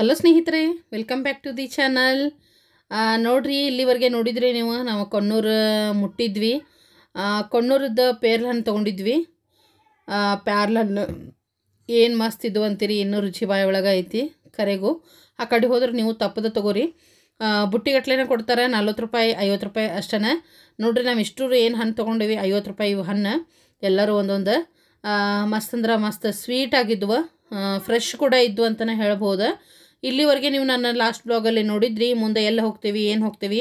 Hello ಸ್ನೇಹಿತರೆ welcome back to the channel ನೋಡ್ರಿ, ಇಲ್ಲಿವರೆಗೆ ನೋಡಿದ್ರಿ ನೀವು, ನಾವು ಕೊಣ್ಣೂರು ಮುಟ್ಟಿದ್ವಿ. ಕೊಣ್ಣೂರದ ಪೇರ್ಲ ಹಣ್ಣು ತೊಗೊಂಡಿದ್ವಿ ಹಣ್ಣು ಏನು ಮಸ್ತ್ ಇದ್ವು ಅಂತೀರಿ, ಇನ್ನೂ ರುಚಿ ಬಾಯಿ ಒಳಗೆ ಐತಿ ಕರೆಗೂ. ಆ ಕಡೆ ಹೋದ್ರೆ ನೀವು ತಪ್ಪದ ತೊಗೋರಿ. ಬುಟ್ಟಿಗಟ್ಲೆನೇ ಕೊಡ್ತಾರೆ, ನಲ್ವತ್ತು ರೂಪಾಯಿ, ಐವತ್ತು ರೂಪಾಯಿ ಅಷ್ಟೇ ನೋಡ್ರಿ, ನಾವು ಇಷ್ಟು ಏನು ಹಣ್ಣು ತೊಗೊಂಡಿವಿ, ಐವತ್ತು ರೂಪಾಯಿ ಇವು ಹಣ್ಣು. ಎಲ್ಲರೂ ಒಂದೊಂದು. ಮಸ್ತ್ ಅಂದ್ರೆ ಮಸ್ತ್ ಸ್ವೀಟ್ ಆಗಿದ್ವು. ಫ್ರೆಶ್ ಕೂಡ ಇದ್ದು ಅಂತಲೇ ಹೇಳ್ಬೋದು. ಇಲ್ಲಿವರೆಗೆ ನೀವು ನನ್ನ ಲಾಸ್ಟ್ ಬ್ಲಾಗಲ್ಲಿ ನೋಡಿದ್ರಿ, ಮುಂದೆ ಎಲ್ಲ ಹೋಗ್ತೀವಿ, ಏನು ಹೋಗ್ತೀವಿ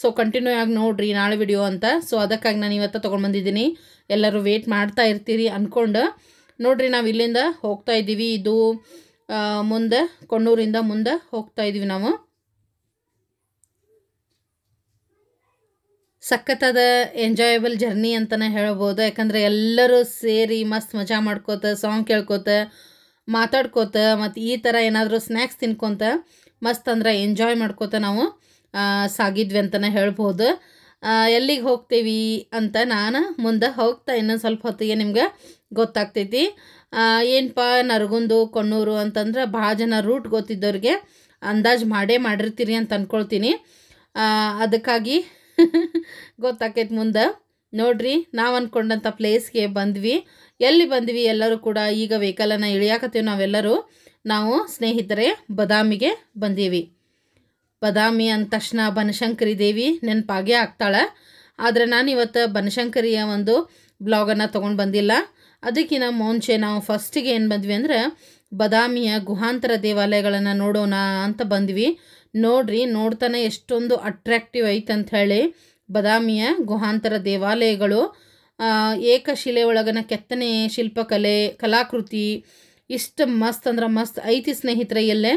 ಸೊ ಕಂಟಿನ್ಯೂ ಆಗಿ ನೋಡ್ರಿ ನಾಳೆ ವಿಡಿಯೋ ಅಂತ. ಸೊ ಅದಕ್ಕಾಗಿ ನಾನು ಇವತ್ತು ತೊಗೊಂಡು ಬಂದಿದ್ದೀನಿ. ಎಲ್ಲರೂ ವೇಟ್ ಮಾಡ್ತಾ ಇರ್ತೀರಿ ಅಂದ್ಕೊಂಡು ನೋಡ್ರಿ ನಾವು ಇಲ್ಲಿಂದ ಹೋಗ್ತಾ ಇದ್ದೀವಿ. ಇದು ಮುಂದೆ, ಕೊಣ್ಣೂರಿಂದ ಮುಂದೆ ಹೋಗ್ತಾ ಇದ್ದೀವಿ ನಾವು. ಸಖತ್ತಾದ ಎಂಜಾಯಬಲ್ ಜರ್ನಿ ಅಂತಲೇ ಹೇಳ್ಬೋದು. ಯಾಕಂದರೆ ಎಲ್ಲರೂ ಸೇರಿ ಮಸ್ತ್ ಮಜಾ ಮಾಡ್ಕೋತ ಸಾಂಗ್ ಕೇಳ್ಕೋತ ಮಾತಾಡ್ಕೋತ ಮತ್ತು ಈ ಥರ ಏನಾದರೂ ಸ್ನ್ಯಾಕ್ಸ್ ತಿನ್ಕೊತ ಮಸ್ತ್ ಅಂದ್ರೆ ಎಂಜಾಯ್ ಮಾಡ್ಕೋತ ನಾವು ಸಾಗಿದ್ವಿ ಅಂತಲೇ ಹೇಳ್ಬೋದು. ಎಲ್ಲಿಗೆ ಹೋಗ್ತೀವಿ ಅಂತ ನಾನು ಮುಂದೆ ಹೋಗ್ತಾ ಇನ್ನೊಂದು ಸ್ವಲ್ಪ ಹೊತ್ತಿಗೆ ನಿಮ್ಗೆ ಗೊತ್ತಾಗ್ತೈತಿ. ಏನಪ್ಪ ನರಗುಂದು, ಕೊಣ್ಣೂರು ಅಂತಂದ್ರೆ ಭಾಳ ಜನ ರೂಟ್ ಗೊತ್ತಿದ್ದವ್ರಿಗೆ ಅಂದಾಜು ಮಾಡೇ ಮಾಡಿರ್ತೀರಿ ಅಂತ ಅಂದ್ಕೊಳ್ತೀನಿ ಅದಕ್ಕಾಗಿ ಗೊತ್ತಾಕೈತಿ ಮುಂದೆ. ನೋಡ್ರಿ ನಾವು ಅಂದ್ಕೊಂಡಂಥ ಪ್ಲೇಸ್ಗೆ ಬಂದ್ವಿ. ಎಲ್ಲಿ ಬಂದ್ವಿ ಎಲ್ಲರೂ ಕೂಡ ಈಗ ವೆಹಿಕಲನ್ನು ಇಳಿಯಾಕತ್ತೀವಿ ನಾವೆಲ್ಲರೂ. ನಾವು ಸ್ನೇಹಿತರೆ, ಬದಾಮಿಗೆ ಬಂದೀವಿ. ಬದಾಮಿ ಅಂದ ತಕ್ಷಣ ಬನಶಂಕರಿ ದೇವಿ ನೆನಪಾಗೇ ಆಗ್ತಾಳೆ. ಆದರೆ ನಾನು ಇವತ್ತು ಬನಶಂಕರಿಯ ಒಂದು ಬ್ಲಾಗನ್ನು ತೊಗೊಂಡು ಬಂದಿಲ್ಲ. ಅದಕ್ಕಿಂತ ಮುಂಚೆ ನಾವು ಫಸ್ಟಿಗೆ ಏನು ಬಂದ್ವಿ ಅಂದರೆ ಬದಾಮಿಯ ಗುಹಾಂತರ ದೇವಾಲಯಗಳನ್ನು ನೋಡೋಣ ಅಂತ ಬಂದ್ವಿ. ನೋಡ್ರಿ, ನೋಡ್ತಾನೆ ಎಷ್ಟೊಂದು ಅಟ್ರಾಕ್ಟಿವ್ ಐತೆ ಹೇಳಿ ಬದಾಮಿಯ ಗುಹಾಂತರ ದೇವಾಲಯಗಳು. ಏಕಶಿಲೆ ಒಳಗನ ಕೆತ್ತನೆ, ಶಿಲ್ಪಕಲೆ, ಕಲಾಕೃತಿ, ಇಷ್ಟು ಮಸ್ತ್ ಅಂದ್ರೆ ಮಸ್ತ್ ಐತಿ ಸ್ನೇಹಿತರೆ ಎಲ್ಲೇ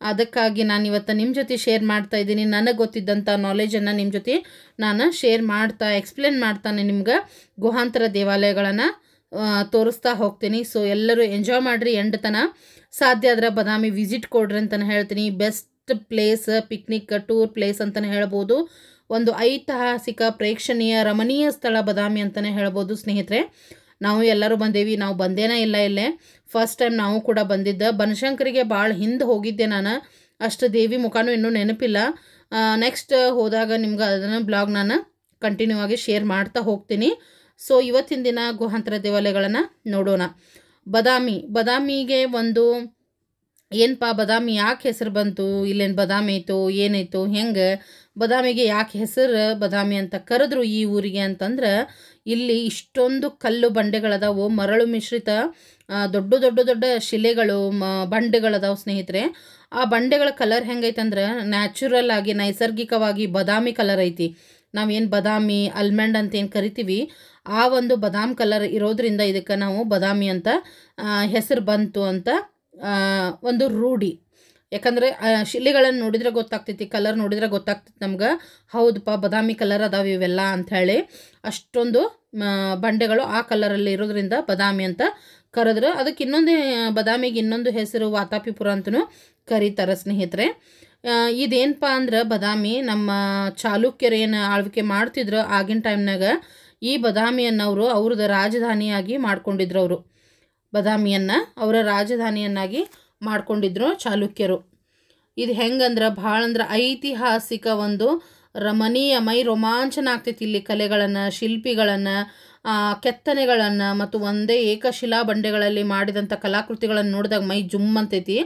ಅದಕ್ಕಾಗಿ ನಾನು ಇವತ್ತು ನಿಮ್ಮ ಜೊತೆ ಶೇರ್ ಮಾಡ್ತಾ ಇದ್ದೀನಿ. ನನಗೆ ಗೊತ್ತಿದ್ದಂಥ ನಾಲೆಜನ್ನು ನಿಮ್ಮ ಜೊತೆ ನಾನು ಶೇರ್ ಮಾಡ್ತಾ ಎಕ್ಸ್ಪ್ಲೇನ್ ಮಾಡ್ತಾನೆ ನಿಮ್ಗೆ ಗುಹಾಂತರ ದೇವಾಲಯಗಳನ್ನು ತೋರಿಸ್ತಾ ಹೋಗ್ತೀನಿ. ಸೊ ಎಲ್ಲರೂ ಎಂಜಾಯ್ ಮಾಡಿರಿ ಎಂಡ್ ತನ. ಸಾಧ್ಯ ಆದ್ರೆ ಬದಾಮಿ ವಿಸಿಟ್ ಕೊಡ್ರಿ ಅಂತಲೇ ಹೇಳ್ತೀನಿ. Best place picnic tour place ಅಂತಲೇ ಹೇಳ್ಬೋದು. ಒಂದು ಐತಿಹಾಸಿಕ ಪ್ರೇಕ್ಷಣೀಯ ರಮಣೀಯ ಸ್ಥಳ ಬದಾಮಿ ಅಂತಲೇ ಹೇಳ್ಬೋದು ಸ್ನೇಹಿತರೆ. ನಾವು ಎಲ್ಲರೂ ಬಂದೇವಿ, ನಾವು ಬಂದೇನೇ ಇಲ್ಲ ಇಲ್ಲೇ. ಫಸ್ಟ್ ಟೈಮ್ ನಾವು ಕೂಡ ಬಂದಿದ್ದ. ಬನಶಂಕರಿಗೆ ಭಾಳ ಹಿಂದೆ ಹೋಗಿದ್ದೆ ನಾನು. ಅಷ್ಟು ದೇವಿ ಮುಖಾನು ಇನ್ನೂ ನೆನಪಿಲ್ಲ. ನೆಕ್ಸ್ಟ್ ಹೋದಾಗ ನಿಮ್ಗೆ ಅದನ್ನು ಬ್ಲಾಗ್ ನಾನು ಕಂಟಿನ್ಯೂ ಆಗಿ ಶೇರ್ ಮಾಡ್ತಾ ಹೋಗ್ತೀನಿ. ಸೊ ಇವತ್ತಿನ ದಿನ ಗುಹಾಂತರ ದೇವಾಲಯಗಳನ್ನು ನೋಡೋಣ. ಬದಾಮಿ, ಬದಾಮಿಗೆ ಒಂದು ಏನಪ್ಪ ಬದಾಮಿ ಯಾಕೆ ಹೆಸರು ಬಂತು, ಇಲ್ಲೇನು ಬದಾಮಿ ಐತೋ ಏನಾಯ್ತು ಹೆಂಗೆ? ಬದಾಮಿಗೆ ಯಾಕೆ ಹೆಸರು ಬದಾಮಿ ಅಂತ ಕರೆದ್ರು ಈ ಊರಿಗೆ ಅಂತಂದ್ರೆ, ಇಲ್ಲಿ ಇಷ್ಟೊಂದು ಕಲ್ಲು ಬಂಡೆಗಳದಾವು, ಮರಳು ಮಿಶ್ರಿತ ದೊಡ್ಡ ದೊಡ್ಡ ದೊಡ್ಡ ಶಿಲೆಗಳು, ಮ, ಬಂಡೆಗಳದಾವು ಸ್ನೇಹಿತರೆ. ಆ ಬಂಡೆಗಳ ಕಲರ್ ಹೆಂಗೈತಂದ್ರೆ, ನ್ಯಾಚುರಲ್ ಆಗಿ, ನೈಸರ್ಗಿಕವಾಗಿ ಬದಾಮಿ ಕಲರ್ ಐತಿ. ನಾವೇನು ಬದಾಮಿ ಅಲ್ಮಂಡ್ ಅಂತ ಏನು ಕರಿತೀವಿ. ಆ ಒಂದು ಬದಾಮ್ ಕಲರ್ ಇರೋದ್ರಿಂದ ಇದಕ್ಕೆ ನಾವು ಬದಾಮಿ ಅಂತ ಹೆಸರು ಬಂತು ಅಂತ ಒಂದು ರೂಢಿ. ಯಾಕಂದರೆ ಶಿಲೆಗಳನ್ನು ನೋಡಿದ್ರೆ ಗೊತ್ತಾಗ್ತೈತಿ ಕಲರ್ ನೋಡಿದ್ರೆ ಗೊತ್ತಾಗ್ತೈತಿ ನಮ್ಗೆ. ಹೌದಪ್ಪ ಬದಾಮಿ ಕಲರ್ ಅದಾವೆ ಇವೆಲ್ಲ ಅಂಥೇಳಿ ಅಷ್ಟೊಂದು ಬಂಡೆಗಳು ಆ ಕಲರಲ್ಲಿ ಇರೋದ್ರಿಂದ ಬದಾಮಿ ಅಂತ ಕರೆದ್ರು. ಅದಕ್ಕೆ ಇನ್ನೊಂದು ಬದಾಮಿಗೆ ಇನ್ನೊಂದು ಹೆಸರು ವಾತಾಪಿಪುರ ಅಂತಲೂ ಕರೀತಾರೆ ಸ್ನೇಹಿತರೆ. ಇದೇನಪ್ಪ ಅಂದ್ರೆ ಬದಾಮಿ ನಮ್ಮ ಚಾಲುಕ್ಯರು ಏನು ಆಳ್ವಿಕೆ ಮಾಡ್ತಿದ್ರು ಆಗಿನ ಟೈಮ್ನಾಗ, ಈ ಬದಾಮಿಯನ್ನವರು ಅವ್ರದ್ದು ರಾಜಧಾನಿಯಾಗಿ ಮಾಡ್ಕೊಂಡಿದ್ರು ಅವರು. ಬದಾಮಿಯನ್ನು ಅವರ ರಾಜಧಾನಿಯನ್ನಾಗಿ ಮಾಡ್ಕೊಂಡಿದ್ರು ಚಾಲುಕ್ಯರು. ಇದು ಹೆಂಗಂದ್ರೆ ಭಾಳ ಅಂದ್ರೆ ಐತಿಹಾಸಿಕ ಒಂದು ರಮಣೀಯ ಮೈ ರೋಮಾಂಚನ ಆಗ್ತೈತಿ ಇಲ್ಲಿ ಕಲೆಗಳನ್ನು, ಶಿಲ್ಪಿಗಳನ್ನು ಕೆತ್ತನೆಗಳನ್ನು ಮತ್ತು ಒಂದೇ ಏಕಶಿಲಾ ಬಂಡೆಗಳಲ್ಲಿ ಮಾಡಿದಂಥ ಕಲಾಕೃತಿಗಳನ್ನು ನೋಡಿದಾಗ ಮೈ ಜುಮ್ ಅಂತೈತಿ.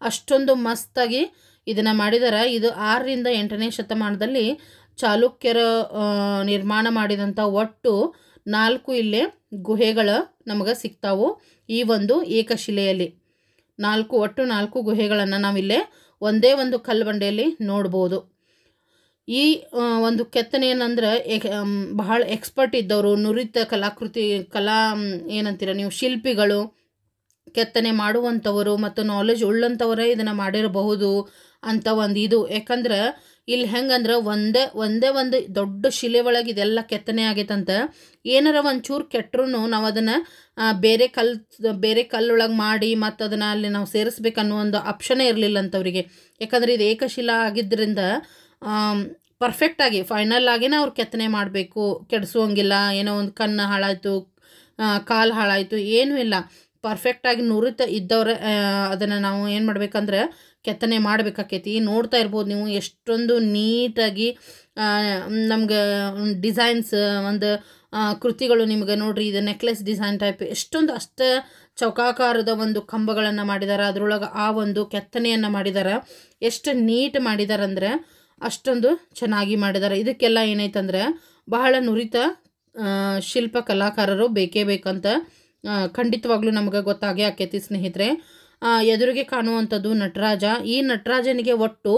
ಅಷ್ಟೊಂದು ಮಸ್ತಾಗಿ ಇದನ್ನು ಮಾಡಿದ್ದಾರೆ ಇದು ಆರರಿಂದ ಎಂಟನೇ ಶತಮಾನದಲ್ಲಿ ಚಾಲುಕ್ಯರ ನಿರ್ಮಾಣ ಮಾಡಿದಂಥ ಒಟ್ಟು ನಾಲ್ಕು ಇಲ್ಲೇ ಗುಹೆಗಳು ನಮಗೆ ಸಿಗ್ತಾವು ಈ ಒಂದು ಏಕಶಿಲೆಯಲ್ಲಿ ನಾಲ್ಕು ಒಟ್ಟು ನಾಲ್ಕು ಗುಹೆಗಳನ್ನು ನಾವಿಲ್ಲೇ ಒಂದೇ ಒಂದು ಕಲ್ಲಬಂಡೆಯಲ್ಲಿ ನೋಡ್ಬೋದು. ಈ ಒಂದು ಕೆತ್ತನೆ ಏನಂದ್ರೆ ಬಹಳ ಎಕ್ಸ್ಪರ್ಟ್ ಇದ್ದವರು, ನುರಿತ ಕಲಾಕೃತಿ, ಕಲಾ ಏನಂತೀರ ನೀವು, ಶಿಲ್ಪಿಗಳು ಕೆತ್ತನೆ ಮಾಡುವಂಥವರು ಮತ್ತು ನಾಲೆಜ್ ಉಳ್ಳಂಥವರೇ ಇದನ್ನು ಮಾಡಿರಬಹುದು ಅಂತ ಒಂದು ಇದು. ಯಾಕಂದ್ರೆ ಇಲ್ಲಿ ಹೆಂಗಂದ್ರೆ ಒಂದೇ ಒಂದೇ ಒಂದು ದೊಡ್ಡ ಶಿಲೆ ಒಳಗೆ ಇದೆಲ್ಲ ಕೆತ್ತನೆ ಆಗೈತಂತ. ಏನಾರ ಒಂಚೂರು ಕೆಟ್ಟರು ನಾವು ಅದನ್ನು ಬೇರೆ ಕಲ್ಲು ಬೇರೆ ಕಲ್ಲೊಳಗೆ ಮಾಡಿ ಮತ್ತು ಅದನ್ನು ಅಲ್ಲಿ ನಾವು ಸೇರಿಸ್ಬೇಕನ್ನೋ ಒಂದು ಆಪ್ಷನೇ ಇರಲಿಲ್ಲ ಅಂತವರಿಗೆ ಯಾಕಂದರೆ ಇದು ಏಕಶಿಲಾ ಆಗಿದ್ದರಿಂದ ಪರ್ಫೆಕ್ಟಾಗಿ ಫೈನಲ್ ಆಗಿನೇ ಅವ್ರು ಕೆತ್ತನೆ ಮಾಡಬೇಕು. ಕೆಡಿಸುವಂಗಿಲ್ಲ ಏನೋ ಒಂದು ಕಣ್ಣು ಹಾಳಾಯಿತು ಕಾಲು ಹಾಳಾಯಿತು, ಏನೂ ಇಲ್ಲ. ಪರ್ಫೆಕ್ಟಾಗಿ ನುರಿತ ಇದ್ದವ್ರೆ ಅದನ್ನು ನಾವು ಏನು ಮಾಡ್ಬೇಕಂದ್ರೆ ಕೆತ್ತನೆ ಮಾಡಬೇಕಾಕೈತಿ. ನೋಡ್ತಾ ಇರ್ಬೋದು ನೀವು ಎಷ್ಟೊಂದು ನೀಟಾಗಿ ನಮ್ಗೆ ಡಿಸೈನ್ಸ್ ಒಂದು ಕೃತಿಗಳು ನಿಮಗೆ ನೋಡ್ರಿ, ಇದು ನೆಕ್ಲೆಸ್ ಡಿಸೈನ್ ಟೈಪ್ ಎಷ್ಟೊಂದು ಅಷ್ಟ ಚೌಕಾಕಾರದ ಒಂದು ಕಂಬಗಳನ್ನು ಮಾಡಿದ್ದಾರೆ ಅದರೊಳಗೆ ಆ ಒಂದು ಕೆತ್ತನೆಯನ್ನು ಮಾಡಿದ್ದಾರೆ ಎಷ್ಟು ನೀಟ್ ಮಾಡಿದ್ದಾರೆ ಅಂದರೆ ಅಷ್ಟೊಂದು ಚೆನ್ನಾಗಿ ಮಾಡಿದ್ದಾರೆ ಇದಕ್ಕೆಲ್ಲ ಏನೈತಂದ್ರೆ ಬಹಳ ನುರಿತ ಶಿಲ್ಪ ಕಲಾಕಾರರು ಬೇಕೇ ಬೇಕಂತ ಖಂಡಿತವಾಗ್ಲೂ ನಮಗೆ ಗೊತ್ತಾಗೇ ಆಕೈತಿ ಸ್ನೇಹಿತರೆ. ಎದುರಿಗೆ ಕಾಣುವಂಥದ್ದು ನಟರಾಜ. ಈ ನಟರಾಜನಿಗೆ ಒಟ್ಟು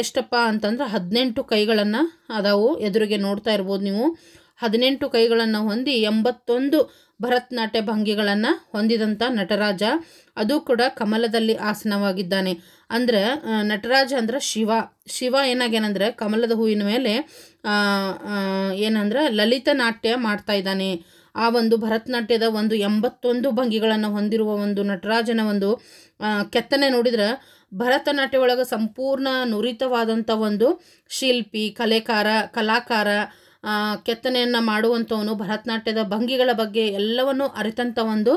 ಎಷ್ಟಪ್ಪ ಅಂತಂದ್ರೆ ಹದಿನೆಂಟು ಕೈಗಳನ್ನು ಅದಾವು ಎದುರಿಗೆ ನೋಡ್ತಾ ಇರ್ಬೋದು ನೀವು. ಹದಿನೆಂಟು ಕೈಗಳನ್ನು ಹೊಂದಿ ಎಂಬತ್ತೊಂದು ಭರತನಾಟ್ಯ ಭಂಗಿಗಳನ್ನು ಹೊಂದಿದಂಥ ನಟರಾಜ. ಅದು ಕೂಡ ಕಮಲದಲ್ಲಿ ಆಸನವಾಗಿದ್ದಾನೆ. ಅಂದ್ರೆ ನಟರಾಜ ಅಂದ್ರೆ ಶಿವ. ಶಿವ ಏನಾಗೇನಂದ್ರೆ ಕಮಲದ ಹೂವಿನ ಮೇಲೆ ಏನಂದ್ರೆ ಲಲಿತ ನಾಟ್ಯ ಮಾಡ್ತಾ ಇದ್ದಾನೆ. ಆ ಒಂದು ಭರತನಾಟ್ಯದ ಒಂದು ಎಂಬತ್ತೊಂದು ಭಂಗಿಗಳನ್ನು ಹೊಂದಿರುವ ಒಂದು ನಟರಾಜನ ಒಂದು ಕೆತ್ತನೆ ನೋಡಿದ್ರೆ ಭರತನಾಟ್ಯ ಒಳಗೆ ಸಂಪೂರ್ಣ ನುರಿತವಾದಂಥ ಒಂದು ಶಿಲ್ಪಿ, ಕಲೆಕಾರ, ಕಲಾಕಾರ ಕೆತ್ತನೆಯನ್ನು ಮಾಡುವಂಥವನು ಭರತನಾಟ್ಯದ ಭಂಗಿಗಳ ಬಗ್ಗೆ ಎಲ್ಲವನ್ನು ಅರಿತಂಥ ಒಂದು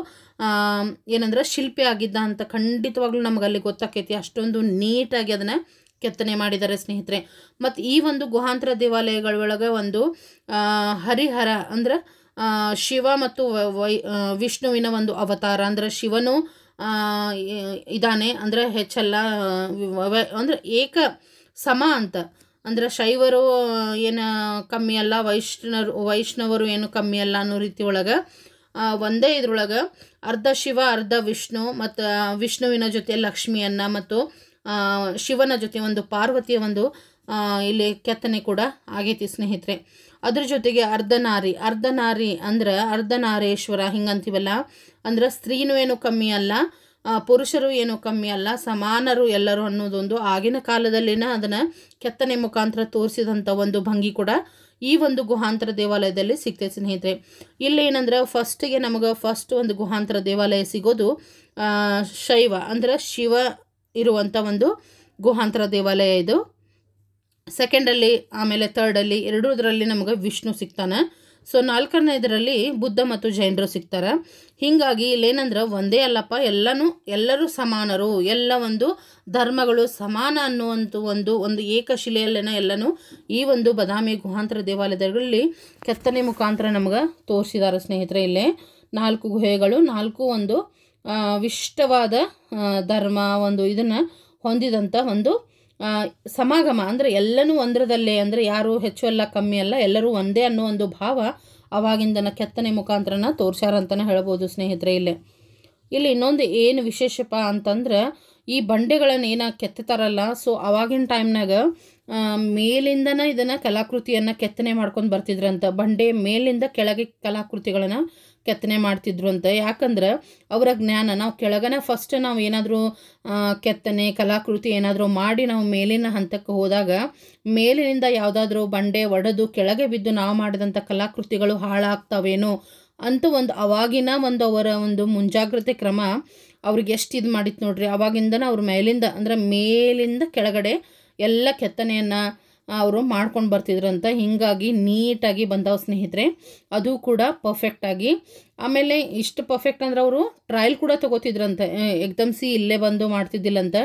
ಏನಂದ್ರೆ ಶಿಲ್ಪಿ ಆಗಿದ್ದ ಅಂತ ಖಂಡಿತವಾಗ್ಲೂ ನಮಗಲ್ಲಿ ಗೊತ್ತಾಕೈತಿ. ಅಷ್ಟೊಂದು ನೀಟಾಗಿ ಅದನ್ನು ಕೆತ್ತನೆ ಮಾಡಿದ್ದಾರೆ ಸ್ನೇಹಿತರೆ. ಮತ್ತು ಈ ಒಂದು ಗುಹಾಂತರ ದೇವಾಲಯಗಳ ಒಳಗೆ ಒಂದು ಹರಿಹರ ಅಂದ್ರೆ ಶಿವ ಮತ್ತು ವ- ವಿಷ್ಣುವಿನ ಒಂದು ಅವತಾರ. ಅಂದರೆ ಶಿವನು ಆ, ಇದಾನೆ. ಅಂದರೆ ಹೆಚ್ಚಲ್ಲ ಅಂದರೆ ಏಕ ಸಮ ಅಂತ. ಅಂದ್ರೆ ಶೈವರು ಏನು ಕಮ್ಮಿ ಅಲ್ಲ ವೈಷ್ಣವರು ವೈಷ್ಣವರು ಏನು ಕಮ್ಮಿ ಅಲ್ಲ ಅನ್ನೋ ರೀತಿ ಒಳಗೆ ಒಂದೇ ಇದ್ರೊಳಗೆ ಅರ್ಧ ಶಿವ ಅರ್ಧ ವಿಷ್ಣು ಮತ್ತು ವಿಷ್ಣುವಿನ ಜೊತೆ ಲಕ್ಷ್ಮಿಯನ್ನು ಮತ್ತು ಶಿವನ ಜೊತೆ ಒಂದು ಪಾರ್ವತಿಯ ಒಂದು ಇಲ್ಲಿ ಕೆತ್ತನೆ ಕೂಡ ಆಗೈತಿ ಸ್ನೇಹಿತರೆ. ಅದ್ರ ಜೊತೆಗೆ ಅರ್ಧನಾರಿ ಅರ್ಧನಾರಿ ಅಂದ್ರೆ ಅರ್ಧನಾರೇಶ್ವರ ಹಿಂಗಂತೀವಲ್ಲ? ಅಂದ್ರೆ ಸ್ತ್ರೀನೂ ಏನು ಕಮ್ಮಿ ಅಲ್ಲ ಪುರುಷರು ಏನು ಕಮ್ಮಿ ಅಲ್ಲ, ಸಮಾನರು ಎಲ್ಲರೂ ಅನ್ನೋದೊಂದು ಆಗಿನ ಕಾಲದಲ್ಲಿನ ಅದನ್ನು ಕೆತ್ತನೆ ಮುಖಾಂತರ ತೋರಿಸಿದಂಥ ಒಂದು ಭಂಗಿ ಕೂಡ ಈ ಒಂದು ಗುಹಾಂತರ ದೇವಾಲಯದಲ್ಲಿ ಸಿಗ್ತೈತೆ ಸ್ನೇಹಿತರೆ. ಇಲ್ಲಿ ಏನಂದ್ರೆ ಫಸ್ಟಿಗೆ ನಮಗೆ ಫಸ್ಟ್ ಒಂದು ಗುಹಾಂತರ ದೇವಾಲಯ ಸಿಗೋದು ಶೈವ, ಅಂದ್ರೆ ಶಿವ ಇರುವಂಥ ಒಂದು ಗುಹಾಂತರ ದೇವಾಲಯ ಇದು. ಸೆಕೆಂಡಲ್ಲಿ ಆಮೇಲೆ ತರ್ಡಲ್ಲಿ ಎರಡೂದರಲ್ಲಿ ನಮಗೆ ವಿಷ್ಣು ಸಿಗ್ತಾನೆ. ಸೊ ನಾಲ್ಕನೇದರಲ್ಲಿ ಬುದ್ಧ ಮತ್ತು ಜೈನರು ಸಿಗ್ತಾರೆ. ಹೀಗಾಗಿ ಇಲ್ಲೇನಂದ್ರೆ ಒಂದೇ ಅಲ್ಲಪ್ಪ, ಎಲ್ಲನೂ, ಎಲ್ಲರೂ ಸಮಾನರು. ಎಲ್ಲ ಒಂದು ಧರ್ಮಗಳು ಸಮಾನ ಅನ್ನುವಂಥ ಒಂದು ಒಂದು ಏಕಶಿಲೆಯಲ್ಲೇನ ಎಲ್ಲನೂ ಈ ಒಂದು ಬದಾಮಿ ಗುಹಾಂತರ ದೇವಾಲಯದಲ್ಲಿ ಕೆತ್ತನೆ ಮುಖಾಂತರ ನಮಗೆ ತೋರಿಸಿದ್ದಾರೆ ಸ್ನೇಹಿತರೆ ಇಲ್ಲೇ. ನಾಲ್ಕು ಗುಹೆಗಳು, ನಾಲ್ಕು ಒಂದು ವಿಶಿಷ್ಟವಾದ ಧರ್ಮ, ಒಂದು ಇದನ್ನು ಹೊಂದಿದಂಥ ಒಂದು ಸಮಾಗಮ ಅಂದರೆ ಎಲ್ಲನೂ ಒಂದರದಲ್ಲೇ, ಅಂದರೆ ಯಾರು ಹೆಚ್ಚು ಅಲ್ಲ, ಕಮ್ಮಿ ಅಲ್ಲ, ಎಲ್ಲರೂ ಒಂದೇ ಅನ್ನೋ ಒಂದು ಭಾವ ಅವಾಗಿಂದನ ಕೆತ್ತನೆ ಮುಖಾಂತರನ ತೋರ್ಸ್ಯಾರ ಅಂತಲೇ ಹೇಳ್ಬೋದು ಸ್ನೇಹಿತರೆ ಇಲ್ಲೇ. ಇಲ್ಲಿ ಇನ್ನೊಂದು ಏನು ವಿಶೇಷಪ್ಪ ಅಂತಂದ್ರೆ, ಈ ಬಂಡೆಗಳನ್ನು ಏನ ಕೆತ್ತತಾರಲ್ಲ ಸೊ ಅವಾಗಿನ ಟೈಮ್ನಾಗ ಮೇಲಿಂದನ ಇದನ್ನು ಕಲಾಕೃತಿಯನ್ನು ಕೆತ್ತನೆ ಮಾಡ್ಕೊಂಡು ಬರ್ತಿದ್ರಂತ. ಬಂಡೆ ಮೇಲಿಂದ ಕೆಳಗೆ ಕಲಾಕೃತಿಗಳನ್ನು ಕೆತ್ತನೆ ಮಾಡ್ತಿದ್ರು ಅಂತ. ಯಾಕಂದ್ರೆ ಅವರ ಜ್ಞಾನ, ನಾವು ಕೆಳಗನೆ ಫಸ್ಟ್ ನಾವು ಏನಾದರೂ ಕೆತ್ತನೆ, ಕಲಾಕೃತಿ ಏನಾದರೂ ಮಾಡಿ ನಾವು ಮೇಲಿನ ಹಂತಕ್ಕೆ ಹೋದಾಗ, ಮೇಲಿನಿಂದ ಯಾವುದಾದ್ರೂ ಬಂಡೆ ಒಡೆದು ಕೆಳಗೆ ಬಿದ್ದು ನಾವು ಮಾಡಿದಂಥ ಕಲಾಕೃತಿಗಳು ಹಾಳಾಗ್ತಾವೇನೋ ಅಂತ ಒಂದು ಅವಾಗಿನ ಒಂದು ಅವರ ಒಂದು ಮುಂಜಾಗ್ರತೆ ಕ್ರಮ ಅವ್ರಿಗೆ ಎಷ್ಟು ಇದು ಮಾಡಿತ್ತು ನೋಡ್ರಿ. ಅವಾಗಿಂದನ ಅವ್ರ ಮೇಲಿಂದ, ಅಂದರೆ ಮೇಲಿಂದ ಕೆಳಗಡೆ ಎಲ್ಲ ಕೆತ್ತನೆಯನ್ನು ಅವರು ಮಾಡ್ಕೊಂಡು ಬರ್ತಿದ್ರಂತ. ಹೀಗಾಗಿ ನೀಟಾಗಿ ಬಂದವು ಸ್ನೇಹಿತರೆ. ಅದು ಕೂಡ ಪರ್ಫೆಕ್ಟಾಗಿ ಆಮೇಲೆ ಇಷ್ಟು ಪರ್ಫೆಕ್ಟ್ ಅಂದ್ರೆ ಅವರು ಟ್ರಯಲ್ ಕೂಡ ತೊಗೋತಿದ್ರಂತ. ಎಕ್ದಮ್ ಸಿ ಇಲ್ಲೇ ಬಂದು ಮಾಡ್ತಿದ್ದಿಲ್ಲ ಅಂತ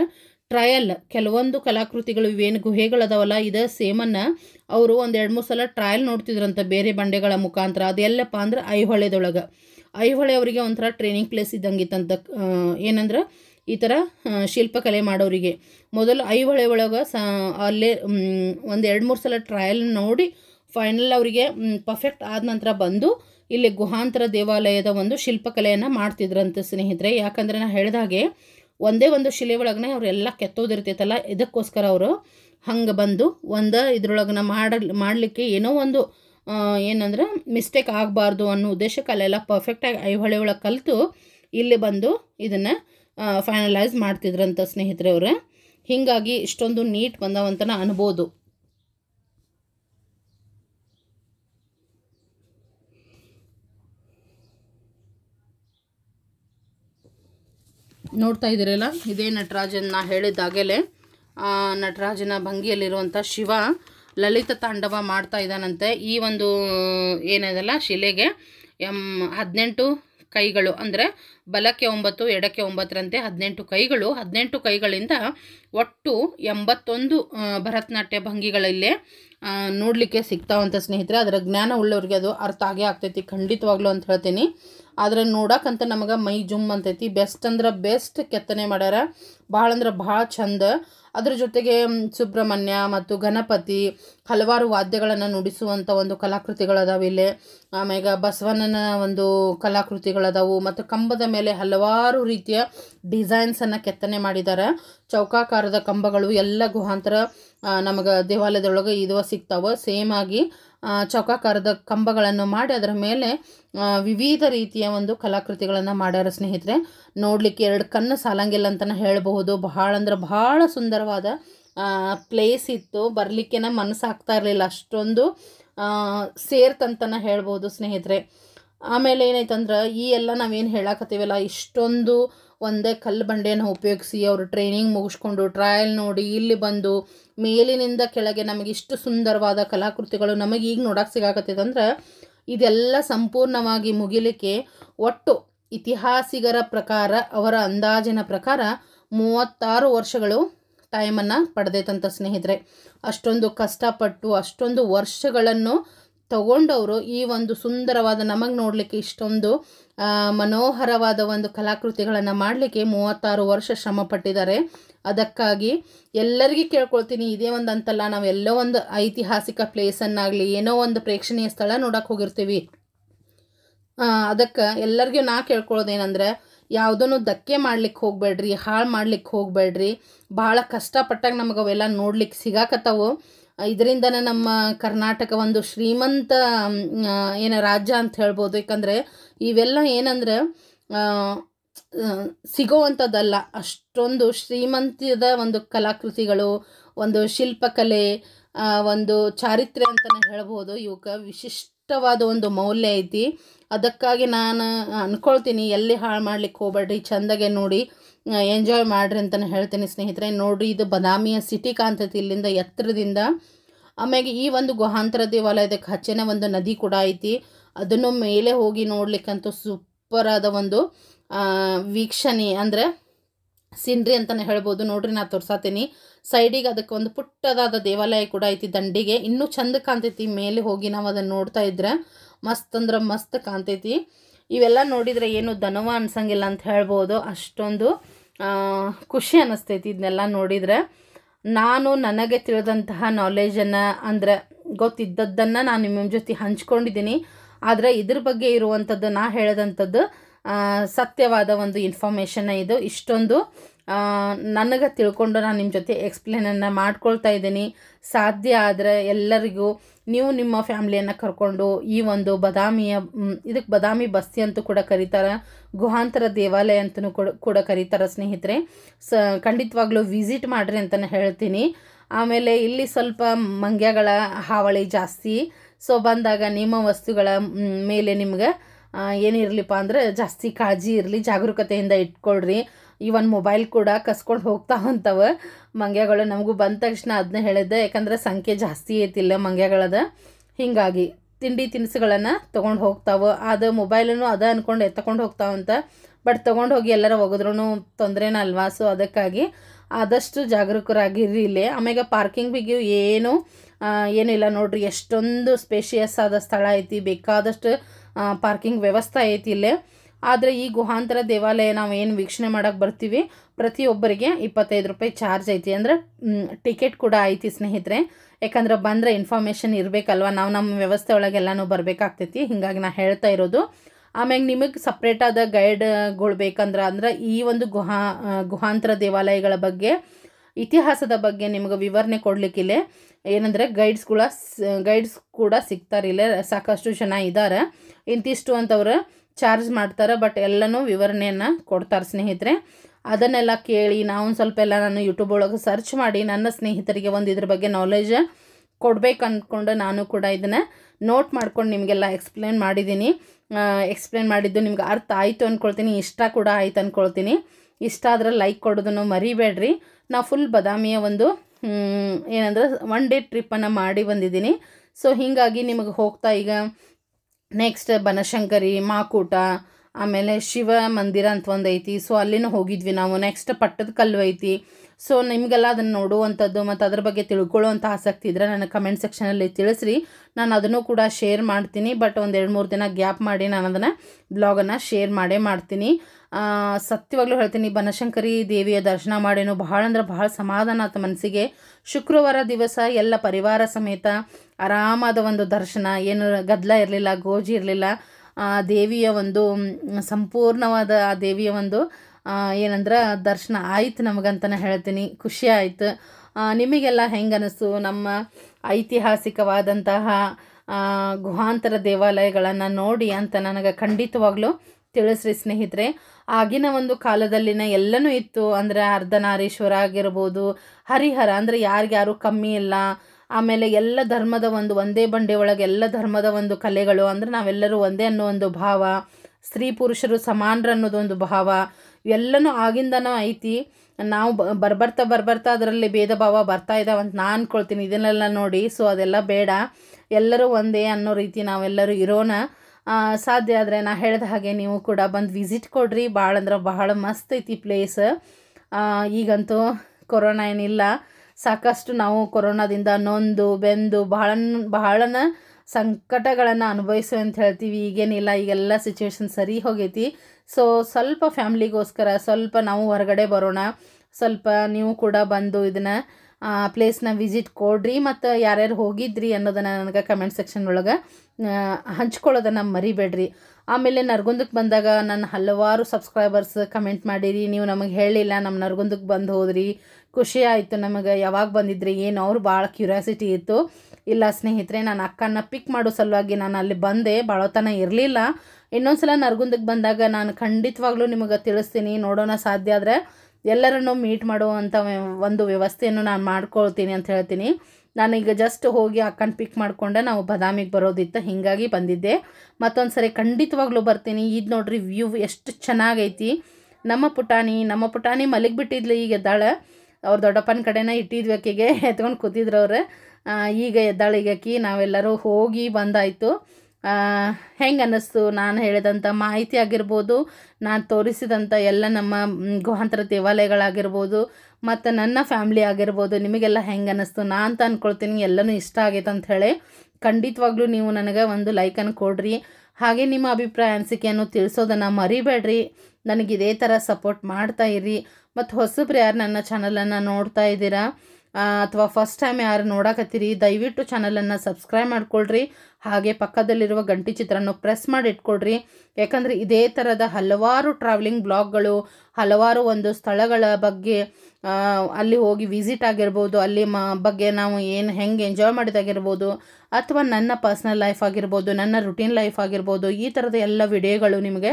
ಟ್ರಯಲ್ ಕೆಲವೊಂದು ಕಲಾಕೃತಿಗಳು ಇವೇನು ಗುಹೆಗಳದಾವಲ್ಲ, ಇದು ಸೇಮನ್ನು ಅವರು ಒಂದು ಎರಡು ಮೂರು ಸಲ ಟ್ರಯಲ್ ನೋಡ್ತಿದ್ರಂತ ಬೇರೆ ಬಂಡೆಗಳ ಮುಖಾಂತರ. ಅದೆಲ್ಲಪ್ಪ ಅಂದ್ರೆ ಐಹೊಳೆದೊಳಗೆ. ಐಹೊಳೆ ಅವರಿಗೆ ಒಂಥರ ಟ್ರೈನಿಂಗ್ ಪ್ಲೇಸ್ ಇದ್ದಂಗಿತ್ತಂತ. ಏನಂದ್ರೆ ಈ ಥರ ಶಿಲ್ಪಕಲೆ ಮಾಡೋರಿಗೆ. ಮೊದಲು ಐಹೊಳೆ ಒಳಗೆ ಸ, ಅಲ್ಲೇ ಒಂದು ಎರಡು ಮೂರು ಸಲ ಟ್ರಯಲ್ ನೋಡಿ ಫೈನಲ್ ಅವರಿಗೆ ಪರ್ಫೆಕ್ಟ್ ಆದ ನಂತರ ಬಂದು ಇಲ್ಲಿ ಗುಹಾಂತರ ದೇವಾಲಯದ ಒಂದು ಶಿಲ್ಪಕಲೆಯನ್ನು ಮಾಡ್ತಿದ್ರಂತೆ ಸ್ನೇಹಿತರೆ. ಯಾಕಂದರೆ ನಾನು ಹೇಳಿದಾಗೆ ಒಂದೇ ಒಂದು ಶಿಲೆ ಒಳಗನೆ ಅವರೆಲ್ಲ ಕೆತ್ತೋದಿರ್ತೈತಲ್ಲ, ಇದಕ್ಕೋಸ್ಕರ ಅವರು ಹಂಗೆ ಬಂದು ಒಂದು ಇದ್ರೊಳಗನ ಮಾಡ ಮಾಡಲಿಕ್ಕೆ ಏನೋ ಒಂದು ಏನಂದ್ರೆ ಮಿಸ್ಟೇಕ್ ಆಗಬಾರ್ದು ಅನ್ನೋ ಉದ್ದೇಶಕ್ಕೆ ಅಲ್ಲೆಲ್ಲ ಪರ್ಫೆಕ್ಟಾಗಿ ಐಹೊಳೆ ಒಳಗೆ ಕಲಿತು ಇಲ್ಲಿ ಬಂದು ಇದನ್ನು ಫೈನಲೈಸ್ ಮಾಡ್ತಿದ್ರಂತ ಸ್ನೇಹಿತರೆ ಅವರೇ. ಹೀಗಾಗಿ ಇಷ್ಟೊಂದು ನೀಟ್ ಬಂದವಂತನ ಅನ್ಬೋದು. ನೋಡ್ತಾ ಇದ್ದೀರಲ್ಲ, ಇದೇ ನಟರಾಜನ್ ಹೇಳಿದಾಗಲೇ ನಟರಾಜನ ಭಂಗಿಯಲ್ಲಿರುವಂಥ ಶಿವ ಲಲಿತ ತಾಂಡವ ಮಾಡ್ತಾ ಇದ್ದಾನಂತೆ. ಈ ಒಂದು ಏನಿದೆಲ್ಲ, ಶಿಲೆಗೆ ಎಂ ಹದಿನೆಂಟು ಕೈಗಳು ಅಂದರೆ ಬಲಕ್ಕೆ ಒಂಬತ್ತು, ಎಡಕ್ಕೆ ಒಂಬತ್ತರಂತೆ ಹದಿನೆಂಟು ಕೈಗಳು. ಹದಿನೆಂಟು ಕೈಗಳಿಂದ ಒಟ್ಟು ಎಂಬತ್ತೊಂದು ಭರತನಾಟ್ಯ ಭಂಗಿಗಳಲ್ಲೇ ನೋಡಲಿಕ್ಕೆ ಸಿಗ್ತಾವಂತ ಸ್ನೇಹಿತರೆ. ಅದರ ಜ್ಞಾನ ಉಳ್ಳವ್ರಿಗೆ ಅದು ಅರ್ಥ ಆಗೇ ಆಗ್ತೈತಿ, ಖಂಡಿತವಾಗ್ಲೂ ಅಂತ ಹೇಳ್ತೀನಿ. ಆದ್ರೆ ನೋಡೋಕ್ಕಂತ ನಮಗೆ ಮೈ ಜುಮ್ ಅಂತೈತಿ. ಬೆಸ್ಟ್ ಅಂದ್ರೆ ಬೆಸ್ಟ್ ಕೆತ್ತನೆ ಮಾಡ್ಯಾರ. ಭಾಳ ಅಂದ್ರೆ ಭಾಳ ಚಂದ ಅದ್ರ ಜೊತೆಗೆ ಸುಬ್ರಹ್ಮಣ್ಯ ಮತ್ತು ಗಣಪತಿ ಹಲವಾರು ವಾದ್ಯಗಳನ್ನು ನುಡಿಸುವಂಥ ಒಂದು ಕಲಾಕೃತಿಗಳದಾವೆ ಇಲ್ಲಿ. ಆಮ್ಯಾಗ ಬಸವಣ್ಣನ ಒಂದು ಕಲಾಕೃತಿಗಳದಾವು ಮತ್ತು ಕಂಬದ ಮೇಲೆ ಹಲವಾರು ರೀತಿಯ ಡಿಸೈನ್ಸನ್ನು ಕೆತ್ತನೆ ಮಾಡಿದ್ದಾರೆ ಚೌಕಾಕಾರದ ಕಂಬಗಳು ಎಲ್ಲ ಗುಹಾಂತರ ನಮಗೆ ದೇವಾಲಯದೊಳಗೆ ಇದುವ ಸಿಗ್ತಾವೆ. ಸೇಮ್ ಆಗಿ ಚೌಕಾಕಾರದ ಕಂಬಗಳನ್ನು ಮಾಡಿ ಅದರ ಮೇಲೆ ವಿವಿಧ ರೀತಿಯ ಒಂದು ಕಲಾಕೃತಿಗಳನ್ನು ಮಾಡ್ಯಾರ ಸ್ನೇಹಿತರೆ. ನೋಡಲಿಕ್ಕೆ ಎರಡು ಕಣ್ಣು ಸಾಲಂಗಿಲ್ಲ ಅಂತಲೇ ಹೇಳಬಹುದು. ಬಹಳ ಅಂದ್ರೆ ಬಹಳ ಸುಂದರವಾದ ಪ್ಲೇಸ್ ಇತ್ತು. ಬರಲಿಕ್ಕೆ ಮನಸ್ಸು ಆಗ್ತಾ ಇರಲಿಲ್ಲ. ಅಷ್ಟೊಂದು ಸೇರ್ತಂತನ ಹೇಳ್ಬೋದು ಸ್ನೇಹಿತರೆ. ಆಮೇಲೆ ಏನಾಯ್ತಂದ್ರೆ ಈ ಎಲ್ಲ ನಾವೇನು ಹೇಳಕತ್ತೀವಲ್ಲ, ಇಷ್ಟೊಂದು ಒಂದೇ ಕಲ್ಲು ಬಂಡೆಯನ್ನು ಉಪಯೋಗಿಸಿ ಅವರು ಟ್ರೈನಿಂಗ್ ಮುಗಿಸ್ಕೊಂಡು ಟ್ರಯಲ್ ನೋಡಿ, ಇಲ್ಲಿ ಬಂದು ಮೇಲಿನಿಂದ ಕೆಳಗೆ ನಮಗೆ ಇಷ್ಟು ಸುಂದರವಾದ ಕಲಾಕೃತಿಗಳು ನಮಗೆ ಈಗ ನೋಡಕ್ಕೆ ಸಿಗಾಕತ್ತದಂದ್ರೆ ಇದೆಲ್ಲ ಸಂಪೂರ್ಣವಾಗಿ ಮುಗಿಲಿಕ್ಕೆ ಒಟ್ಟು ಇತಿಹಾಸಿಗರ ಪ್ರಕಾರ, ಅವರ ಅಂದಾಜಿನ ಪ್ರಕಾರ ಮೂವತ್ತಾರು ವರ್ಷಗಳು ಟೈಮನ್ನು ಪಡೆದೈತಂತ ಸ್ನೇಹಿತರೆ. ಅಷ್ಟೊಂದು ಕಷ್ಟಪಟ್ಟು, ಅಷ್ಟೊಂದು ವರ್ಷಗಳನ್ನು ತಗೊಂಡವರು ಈ ಒಂದು ಸುಂದರವಾದ ನಮಗೆ ನೋಡಲಿಕ್ಕೆ ಇಷ್ಟೊಂದು ಮನೋಹರವಾದ ಒಂದು ಕಲಾಕೃತಿಗಳನ್ನು ಮಾಡಲಿಕ್ಕೆ ಮೂವತ್ತಾರು ವರ್ಷ ಶ್ರಮ ಪಟ್ಟಿದ್ದಾರೆ. ಅದಕ್ಕಾಗಿ ಎಲ್ಲರಿಗೂ ಕೇಳ್ಕೊಳ್ತೀನಿ, ಇದೇ ಒಂದು ಅಂತಲ್ಲ, ನಾವು ಎಲ್ಲೋ ಒಂದು ಐತಿಹಾಸಿಕ ಪ್ಲೇಸನ್ನಾಗಲಿ ಏನೋ ಒಂದು ಪ್ರೇಕ್ಷಣೀಯ ಸ್ಥಳ ನೋಡಕ್ಕೆ ಹೋಗಿರ್ತೀವಿ. ಅದಕ್ಕೆ ಎಲ್ಲರಿಗೂ ನಾ ಕೇಳ್ಕೊಳ್ಳೋದೇನೆಂದ್ರೆ ಯಾವುದನ್ನು ಧಕ್ಕೆ ಮಾಡ್ಲಿಕ್ಕೆ ಹೋಗಬೇಡ್ರಿ, ಹಾಳು ಮಾಡ್ಲಿಕ್ಕೆ ಹೋಗಬೇಡ್ರಿ, ಭಾಳ ಕಷ್ಟಪಟ್ಟಾಗ ನಮಗೆ ಅವೆಲ್ಲ ನೋಡ್ಲಿಕ್ಕೆ ಸಿಗಾಕತ್ತಾವು. ಇದರಿಂದನೇ ನಮ್ಮ ಕರ್ನಾಟಕ ಒಂದು ಶ್ರೀಮಂತ ಏನು ರಾಜ್ಯ ಅಂತ ಹೇಳ್ಬೋದು. ಯಾಕಂದರೆ ಇವೆಲ್ಲ ಏನಂದ್ರೆ ಸಿಗೋವಂಥದ್ದಲ್ಲ. ಅಷ್ಟೊಂದು ಶ್ರೀಮಂತದ ಒಂದು ಕಲಾಕೃತಿಗಳು, ಒಂದು ಶಿಲ್ಪಕಲೆ ಒಂದು ಚಾರಿತ್ರ್ಯ ಅಂತಲೇ ಹೇಳ್ಬೋದು. ಇವಕ್ಕೆ ವಿಶಿಷ್ಟವಾದ ಒಂದು ಮೌಲ್ಯ ಐತಿ. ಅದಕ್ಕಾಗಿ ನಾನು ಅಂದ್ಕೊಳ್ತೀನಿ ಎಲ್ಲಿ ಹಾಳು ಮಾಡ್ಲಿಕ್ಕೆ ಹೋಗ್ಬೇಡ್ರಿ, ಚಂದಗೆ ನೋಡಿ ಎಂಜಾಯ್ ಮಾಡ್ರಿ ಅಂತಲೇ ಹೇಳ್ತೀನಿ ಸ್ನೇಹಿತರೆ. ನೋಡಿ, ಇದು ಬದಾಮಿಯ ಸಿಟಿ ಕಾಣ್ತೈತಿ ಇಲ್ಲಿಂದ ಎತ್ತರದಿಂದ. ಆಮೇಲೆ ಈ ಒಂದು ಗುಹಾಂತರ ದೇವಾಲಯದಕ್ಕೆ ಹಚ್ಚನೆ ಒಂದು ನದಿ ಕೂಡ ಐತಿ. ಅದನ್ನು ಮೇಲೆ ಹೋಗಿ ನೋಡ್ಲಿಕ್ಕಂತೂ ಸೂಪರ್ ಆದ ಒಂದು ವೀಕ್ಷಣೆ ಅಂದರೆ ಸೀನ್ರಿ ಅಂತಲೇ ಹೇಳ್ಬೋದು. ನೋಡ್ರಿ, ನಾ ತೋರ್ಸಾತೀನಿ. ಸೈಡಿಗೆ ಅದಕ್ಕೆ ಒಂದು ಪುಟ್ಟದಾದ ದೇವಾಲಯ ಕೂಡ ಐತಿ ದಂಡಿಗೆ. ಇನ್ನೂ ಚಂದ ಕಾಣ್ತೈತಿ. ಮೇಲೆ ಹೋಗಿ ನಾವು ಅದನ್ನು ನೋಡ್ತಾ ಇದ್ರೆ ಮಸ್ತ್ ಅಂದ್ರೆ ಮಸ್ತ್ ಕಾಣ್ತೈತಿ. ಇವೆಲ್ಲ ನೋಡಿದರೆ ಏನು ದನವ ಅನ್ಸಂಗಿಲ್ಲ ಅಂತ ಹೇಳ್ಬೋದು. ಅಷ್ಟೊಂದು ಖುಷಿ ಅನ್ನಿಸ್ತೈತಿ ಇದನ್ನೆಲ್ಲ ನೋಡಿದರೆ. ನಾನು ನನಗೆ ತಿಳಿದಂತಹ ನಾಲೆಜನ್ನು ಅಂದರೆ ಗೊತ್ತಿದ್ದದ್ದನ್ನು ನಾನು ನಿಮ್ಮ ಜೊತೆ ಹಂಚ್ಕೊಂಡಿದ್ದೀನಿ. ಆದರೆ ಇದ್ರ ಬಗ್ಗೆ ಇರುವಂಥದ್ದು ನಾ ಹೇಳಿದಂಥದ್ದು ಸತ್ಯವಾದ ಒಂದು ಇನ್ಫಾರ್ಮೇಷನ್ ಇದು. ಇಷ್ಟೊಂದು ನನಗೆ ತಿಳ್ಕೊಂಡು ನಾನು ನಿಮ್ಮ ಜೊತೆ ಎಕ್ಸ್ಪ್ಲೇನನ್ನು ಮಾಡ್ಕೊಳ್ತಾ ಇದ್ದೀನಿ. ಸಾಧ್ಯ ಆದರೆ ಎಲ್ಲರಿಗೂ, ನೀವು ನಿಮ್ಮ ಫ್ಯಾಮಿಲಿಯನ್ನು ಕರ್ಕೊಂಡು ಈ ಒಂದು ಬದಾಮಿಯ ಇದಕ್ಕೆ ಬದಾಮಿ ಬಸ್ತಿ ಅಂತೂ ಕೂಡ ಕರೀತಾರೆ. ಗುಹಾಂತರ ದೇವಾಲಯ ಅಂತಲೂ ಕೂಡ ಕೂಡ ಕರೀತಾರೆ ಸ್ನೇಹಿತರೆ. ಸ, ಖಂಡಿತವಾಗ್ಲೂ ವಿಸಿಟ್ ಮಾಡಿರಿ ಅಂತಲೇ ಹೇಳ್ತೀನಿ. ಆಮೇಲೆ ಇಲ್ಲಿ ಸ್ವಲ್ಪ ಮಂಗ್ಯಗಳ ಹಾವಳಿ ಜಾಸ್ತಿ. ಸೊ ಬಂದಾಗ ನಿಮ್ಮ ವಸ್ತುಗಳ ಮೇಲೆ ನಿಮ್ಗೆ ಏನಿರಲಿಪ್ಪ ಅಂದ್ರೆ ಜಾಸ್ತಿ ಕಾಳಜಿ ಇರಲಿ, ಜಾಗರೂಕತೆಯಿಂದ ಇಟ್ಕೊಳ್ರಿ. ಈವನ್ ಮೊಬೈಲ್ ಕೂಡ ಕಸ್ಕೊಂಡು ಹೋಗ್ತಾ ಮಂಗ್ಯಗಳು ನಮಗೂ ಬಂದ ತಕ್ಷಣ ಅದನ್ನ ಹೇಳಿದ್ದೆ. ಯಾಕಂದ್ರೆ ಸಂಖ್ಯೆ ಜಾಸ್ತಿ ಐತಿಲ್ಲ ಮಂಗ್ಯಗಳದ. ಹೀಗಾಗಿ ತಿಂಡಿ ತಿನಿಸುಗಳನ್ನು ತೊಗೊಂಡು ಹೋಗ್ತಾವೆ. ಅದು ಮೊಬೈಲನ್ನು ಅದ ಅಂದ್ಕೊಂಡು ಎತ್ತಕೊಂಡು ಹೋಗ್ತಾವಂತ ಬಟ್ ತೊಗೊಂಡು ಹೋಗಿ ಎಲ್ಲರ ಒಗದ್ರೂ ತೊಂದರೆನ ಅಲ್ವಾ? ಸೊ ಅದಕ್ಕಾಗಿ ಆದಷ್ಟು ಜಾಗರೂಕರಾಗಿರಿ ಇಲ್ಲಿ. ಆಮೇಲೆ ಪಾರ್ಕಿಂಗ್ ಬಗ್ಗೆ ಏನು ಏನಿಲ್ಲ ನೋಡ್ರಿ. ಎಷ್ಟೊಂದು ಸ್ಪೇಷಿಯಸ್ ಆದ ಸ್ಥಳ ಐತಿ. ಬೇಕಾದಷ್ಟು ಪಾರ್ಕಿಂಗ್ ವ್ಯವಸ್ಥೆ ಐತಿ ಇಲ್ಲೇ. ಆದರೆ ಈ ಗುಹಾಂತರ ದೇವಾಲಯ ನಾವು ಏನು ವೀಕ್ಷಣೆ ಮಾಡೋಕ್ಕೆ ಬರ್ತೀವಿ? ಪ್ರತಿಯೊಬ್ಬರಿಗೆ ಇಪ್ಪತ್ತೈದು ರೂಪಾಯಿ ಚಾರ್ಜ್ ಐತಿ. ಅಂದರೆ ಟಿಕೆಟ್ ಕೂಡ ಐತಿ ಸ್ನೇಹಿತರೆ. ಯಾಕಂದ್ರೆ ಬಂದರೆ ಇನ್ಫಾರ್ಮೇಷನ್ ಇರಬೇಕಲ್ವ? ನಾವು ನಮ್ಮ ವ್ಯವಸ್ಥೆ ಒಳಗೆಲ್ಲನೂ ಬರಬೇಕಾಗ್ತೈತಿ. ಹಿಂಗಾಗಿ ನಾ ಹೇಳ್ತಾ ಇರೋದು. ಆಮ್ಯಾಗ ನಿಮಗೆ ಸಪ್ರೇಟಾದ ಗೈಡ್ಗಳು ಬೇಕಂದ್ರೆ, ಅಂದ್ರೆ ಈ ಒಂದು ಗುಹಾ ಗುಹಾಂತರ ದೇವಾಲಯಗಳ ಬಗ್ಗೆ ಇತಿಹಾಸದ ಬಗ್ಗೆ ನಿಮ್ಗೆ ವಿವರಣೆ ಕೊಡ್ಲಿಕ್ಕಿಲ್ಲ ಏನಂದರೆ ಗೈಡ್ಸ್ ಕೂಡ ಗೈಡ್ಸ್ ಕೂಡ ಸಿಗ್ತಾರೆ ಇಲ್ಲೇ, ಸಾಕಷ್ಟು ಜನ ಇದ್ದಾರೆ ಇಂತಿಷ್ಟು ಅಂತವ್ರು ಚಾರ್ಜ್ ಮಾಡ್ತಾರೆ ಬಟ್ ಎಲ್ಲನೂ ವಿವರಣೆಯನ್ನು ಕೊಡ್ತಾರೆ ಸ್ನೇಹಿತರೆ. ಅದನ್ನೆಲ್ಲ ಕೇಳಿ, ನಾವು ಸ್ವಲ್ಪ ಎಲ್ಲ ನಾನು ಯೂಟ್ಯೂಬ್ ಒಳಗೆ ಸರ್ಚ್ ಮಾಡಿ ನನ್ನ ಸ್ನೇಹಿತರಿಗೆ ಒಂದು ಇದ್ರ ಬಗ್ಗೆ ನಾಲೆಜ್ ಕೊಡ್ಬೇಕು ಅಂದ್ಕೊಂಡು ನಾನು ಕೂಡ ಇದನ್ನು ನೋಟ್ ಮಾಡ್ಕೊಂಡು ನಿಮಗೆಲ್ಲ ಎಕ್ಸ್ಪ್ಲೇನ್ ಮಾಡಿದ್ದೀನಿ. ಎಕ್ಸ್ಪ್ಲೇನ್ ಮಾಡಿದ್ದು ನಿಮ್ಗೆ ಅರ್ಥ ಆಯಿತು ಅಂದ್ಕೊಳ್ತೀನಿ ಇಷ್ಟ ಕೂಡ ಆಯ್ತು ಅಂದ್ಕೊಳ್ತೀನಿ ಇಷ್ಟ ಆದ್ರೆ ಲೈಕ್ ಕೊಡೋದನ್ನು ಮರಿಬೇಡ್ರಿ. ನಾವು ಫುಲ್ ಬದಾಮಿಯ ಒಂದು ಏನಂದ್ರೆ ಒನ್ ಡೇ ಟ್ರಿಪ್ಪನ್ನು ಮಾಡಿ ಬಂದಿದ್ದೀನಿ. ಸೊ ಹೀಗಾಗಿ ನಿಮಗೆ ಹೋಗ್ತಾ ಈಗ ನೆಕ್ಸ್ಟ್ ಬನಶಂಕರಿ, ಮಾಕೂಟ, ಆಮೇಲೆ ಶಿವ ಮಂದಿರ ಅಂತ ಒಂದು ಐತಿ. ಸೊ ಅಲ್ಲಿನೂ ಹೋಗಿದ್ವಿ ನಾವು. ನೆಕ್ಸ್ಟ್ ಪಟ್ಟದ ಕಲ್ಲು ಐತಿ. ಸೊ ನಿಮಗೆಲ್ಲ ಅದನ್ನು ನೋಡುವಂಥದ್ದು ಮತ್ತು ಅದ್ರ ಬಗ್ಗೆ ತಿಳ್ಕೊಳ್ಳುವಂಥ ಆಸಕ್ತಿ ಇದ್ದರೆ ನನಗೆ ಕಮೆಂಟ್ ಸೆಕ್ಷನಲ್ಲಿ ತಿಳಿಸ್ರಿ. ನಾನು ಅದನ್ನು ಕೂಡ ಶೇರ್ ಮಾಡ್ತೀನಿ. ಬಟ್ ಒಂದು ಎರಡು ಮೂರು ದಿನ ಗ್ಯಾಪ್ ಮಾಡಿ ನಾನು ಅದನ್ನು ಬ್ಲಾಗನ್ನು ಶೇರ್ ಮಾಡೇ ಮಾಡ್ತೀನಿ. ಸತ್ಯವಾಗ್ಲೂ ಹೇಳ್ತೀನಿ, ಬನಶಂಕರಿ ದೇವಿಯ ದರ್ಶನ ಮಾಡೇನು ಬಹಳ ಅಂದ್ರೆ ಬಹಳ ಸಮಾಧಾನ ಆತ ಮನಸ್ಸಿಗೆ ಶುಕ್ರವಾರ ದಿವಸ ಎಲ್ಲ ಪರಿವಾರ ಸಮೇತ ಆರಾಮಾದ ಒಂದು ದರ್ಶನ, ಏನು ಗದ್ದಲ ಇರಲಿಲ್ಲ, ಗೋಜಿ ಇರಲಿಲ್ಲ, ಆ, ದೇವಿಯ ಒಂದು ಸಂಪೂರ್ಣವಾದ ಆ ದೇವಿಯ ಒಂದು ಏನಂದ್ರೆ ದರ್ಶನ ಆಯ್ತು ನಮಗಂತನ ಹೇಳ್ತೀನಿ, ಖುಷಿ ಆಯ್ತು. ನಿಮಗೆಲ್ಲ ಹೆಂಗೆ ಅನಿಸ್ತು? ನಮ್ಮ ಐತಿಹಾಸಿಕವಾದಂತಹ ಗುಹಾಂತರ ದೇವಾಲಯಗಳನ್ನು ನೋಡಿ ಅಂತ ನನಗೆ ಖಂಡಿತವಾಗ್ಲೂ ತಿಳಿಸ್ರಿ ಸ್ನೇಹಿತರೆ, ಆಗಿನ ಒಂದು ಕಾಲದಲ್ಲಿನ ಎಲ್ಲನೂ ಇತ್ತು. ಅಂದರೆ ಅರ್ಧನಾರೀಶ್ವರ ಆಗಿರ್ಬೋದು, ಹರಿಹರ ಅಂದರೆ ಯಾರಿಗ್ಯಾರು ಕಮ್ಮಿ ಇಲ್ಲ. ಆಮೇಲೆ ಎಲ್ಲ ಧರ್ಮದ ಒಂದು ಒಂದೇ ಬಂಡೆ ಒಳಗೆ ಎಲ್ಲ ಧರ್ಮದ ಒಂದು ಕಲೆಗಳು, ಅಂದರೆ ನಾವೆಲ್ಲರೂ ಒಂದೇ ಅನ್ನೋ ಒಂದು ಭಾವ, ಸ್ತ್ರೀ ಪುರುಷರು ಸಮಾನರು ಅನ್ನೋದು ಒಂದು ಭಾವ ಎಲ್ಲನೂ ಆಗಿಂದನೂ ಐತಿ. ನಾವು ಬರ್ಬರ್ತಾ ಬರ್ಬರ್ತಾ ಅದರಲ್ಲಿ ಭೇದ ಭಾವ ಬರ್ತಾ ಇದ್ದಾವೆ ಅಂತ ನಾನು ಅನ್ಕೊಳ್ತೀನಿ. ಇದನ್ನೆಲ್ಲ ನೋಡಿ, ಸೊ ಅದೆಲ್ಲ ಬೇಡ. ಎಲ್ಲರೂ ಒಂದೇ ಅನ್ನೋ ರೀತಿ ನಾವೆಲ್ಲರೂ ಇರೋಣ. ಸಾಧ್ಯ ಆದರೆ ನಾ ಹೇಳಿದ ಹಾಗೆ ನೀವು ಕೂಡ ಬಂದು ವಿಸಿಟ್ ಕೊಡ್ರಿ. ಭಾಳ ಅಂದ್ರೆ ಬಹಳ ಮಸ್ತ್ ಐತಿ ಪ್ಲೇಸ್ ಈಗಂತೂ ಕೊರೋನಾ ಏನಿಲ್ಲ. ಸಾಕಷ್ಟು ನಾವು ಕೊರೋನಾದಿಂದ ನೊಂದು, ಬೆಂದು ಬಹಳ ಬಹಳನ ಸಂಕಟಗಳನ್ನು ಅನುಭವಿಸು ಅಂತ ಹೇಳ್ತೀವಿ. ಈಗೇನಿಲ್ಲ, ಈಗೆಲ್ಲ ಸಿಚುವೇಶನ್ ಸರಿ ಹೋಗೈತಿ. ಸೊ ಸ್ವಲ್ಪ ಫ್ಯಾಮ್ಲಿಗೋಸ್ಕರ ಸ್ವಲ್ಪ ನಾವು ಹೊರಗಡೆ ಬರೋಣ. ಸ್ವಲ್ಪ ನೀವು ಕೂಡ ಬಂದು ಇದನ್ನು ಪ್ಲೇಸ್ನ ವಿಸಿಟ್ ಕೊಡ್ರಿ ಮತ್ತು ಯಾರ್ಯಾರು ಹೋಗಿದ್ರಿ ಅನ್ನೋದನ್ನು ನನಗೆ ಕಮೆಂಟ್ ಸೆಕ್ಷನ್ ಒಳಗೆ ಹಂಚ್ಕೊಳ್ಳೋದನ್ನು ಮರಿಬೇಡ್ರಿ. ಆಮೇಲೆ ನರ್ಗುಂದಕ್ಕೆ ಬಂದಾಗ ನನ್ನ ಹಲವಾರು ಸಬ್ಸ್ಕ್ರೈಬರ್ಸ್ ಕಮೆಂಟ್ ಮಾಡಿರಿ, ನೀವು ನಮಗೆ ಹೇಳಿಲ್ಲ ನಮ್ಮ ನರ್ಗುಂದಕ್ಕೆ ಬಂದು ಹೋದ್ರಿ. ಖುಷಿ ಆಯಿತು ನಮಗೆ, ಯಾವಾಗ ಬಂದಿದ್ರಿ, ಏನು ಅವ್ರು ಭಾಳ ಕ್ಯೂರಿಯಾಸಿಟಿ ಇತ್ತು. ಇಲ್ಲ ಸ್ನೇಹಿತರೆ, ನಾನು ಅಕ್ಕನ ಪಿಕ್ ಮಾಡೋ ಸಲುವಾಗಿ ನಾನು ಅಲ್ಲಿ ಬಂದೆ ಭಾಳತನ ಇರಲಿಲ್ಲ. ಇನ್ನೊಂದು ಸಲ ನರ್ಗುಂದಕ್ಕೆ ಬಂದಾಗ ನಾನು ಖಂಡಿತವಾಗ್ಲೂ ನಿಮಗೆ ತಿಳಿಸ್ತೀನಿ, ನೋಡೋಣ ಸಾಧ್ಯ ಆದರೆ. ಎಲ್ಲರನ್ನೂ ಮೀಟ್ ಮಾಡುವಂಥ ಒಂದು ವ್ಯವಸ್ಥೆಯನ್ನು ನಾನು ಮಾಡ್ಕೊಳ್ತೀನಿ ಅಂತ ಹೇಳ್ತೀನಿ. ನಾನೀಗ ಜಸ್ಟ್ ಹೋಗಿ ಅಕ್ಕನ ಪಿಕ್ ಮಾಡಿಕೊಂಡೆ. ನಾವು ಬದಾಮಿಗೆ ಬರೋದಿತ್ತು. ಹೀಗಾಗಿ ಬಂದಿದ್ದೆ. ಮತ್ತೊಂದು ಸರಿ ಖಂಡಿತವಾಗ್ಲೂ ಬರ್ತೀನಿ. ಇದು ನೋಡ್ರಿ ವ್ಯೂ ಎಷ್ಟು ಚೆನ್ನಾಗೈತಿ. ನಮ್ಮ ಪುಟಾಣಿ ನಮ್ಮ ಪುಟಾಣಿ ಮಲಗಿಬಿಟ್ಟಿದ್ಲು ಈಗ ಎದ್ದಾಳೆ. ಅವ್ರ ದೊಡ್ಡಪ್ಪನ ಕಡೆನೇ ಇಟ್ಟಿದ್ವಿ ಆಕೆಗೆ ಎತ್ಕೊಂಡು ಕೂತಿದ್ರು ಅವ್ರು. ಎದ್ದಾಳೆ ಈಗ ಆಕಿ ನಾವೆಲ್ಲರೂ ಹೋಗಿ ಬಂದಾಯಿತು. ಹೆಂಗೆ ಅನ್ನಿಸ್ತು ನಾನು ಹೇಳಿದಂಥ ಮಾಹಿತಿ ಆಗಿರ್ಬೋದು, ನಾನು ತೋರಿಸಿದಂಥ ಎಲ್ಲ ನಮ್ಮ ಗುಹಾಂತರ ದೇವಾಲಯಗಳಾಗಿರ್ಬೋದು, ಮತ್ತು ನನ್ನ ಫ್ಯಾಮ್ಲಿ ಆಗಿರ್ಬೋದು, ನಿಮಗೆಲ್ಲ ಹೆಂಗೆ ಅನ್ನಿಸ್ತು ನಾನು ಅಂತ ಅಂದ್ಕೊಳ್ತೀನಿ ಎಲ್ಲನೂ ಇಷ್ಟ ಆಗೈತೆ ಅಂತ ಹೇಳಿ ಖಂಡಿತವಾಗ್ಲೂ ನೀವು ನನಗೆ ಒಂದು ಲೈಕನ್ನು ಕೊಡ್ರಿ. ಹಾಗೆ ನಿಮ್ಮ ಅಭಿಪ್ರಾಯ, ಅನಿಸಿಕೆಯನ್ನು ತಿಳಿಸೋದನ್ನು ಮರಿಬೇಡ್ರಿ. ನನಗೆ ಇದೇ ಥರ ಸಪೋರ್ಟ್ ಮಾಡ್ತಾ ಇರಿ. ಮತ್ತು ಹೊಸಬ್ರು ಯಾರು ನನ್ನ ಚಾನಲನ್ನು ನೋಡ್ತಾ ಇದ್ದೀರಾ? ಅಥವಾ ಫಸ್ಟ್ ಟೈಮ್ ಯಾರು ನೋಡಕತ್ತೀರಿ, ದಯವಿಟ್ಟು ಚಾನಲನ್ನು ಸಬ್ಸ್ಕ್ರೈಬ್ ಮಾಡ್ಕೊಳ್ರಿ. ಹಾಗೆ ಪಕ್ಕದಲ್ಲಿರುವ ಗಂಟಿ ಚಿತ್ರನ ಪ್ರೆಸ್ ಮಾಡಿ ಇಟ್ಕೊಳ್ರಿ. ಯಾಕಂದರೆ ಇದೇ ಥರದ ಹಲವಾರು ಟ್ರಾವೆಲಿಂಗ್ ಬ್ಲಾಗ್ಗಳು ಹಲವಾರು ಒಂದು ಸ್ಥಳಗಳ ಬಗ್ಗೆ ಅಲ್ಲಿ ಹೋಗಿ ವಿಸಿಟ್ ಆಗಿರ್ಬೋದು, ಅಲ್ಲಿ ಮ, ಬಗ್ಗೆ ನಾವು ಏನು ಹೆಂಗೆ ಎಂಜಾಯ್ ಮಾಡಿದಾಗಿರ್ಬೋದು, ಅಥವಾ ನನ್ನ ಪರ್ಸ್ನಲ್ ಲೈಫ್ ಆಗಿರ್ಬೋದು, ನನ್ನ ರುಟೀನ್ ಲೈಫ್ ಆಗಿರ್ಬೋದು, ಈ ಥರದ ಎಲ್ಲ ವಿಡಿಯೋಗಳು ನಿಮಗೆ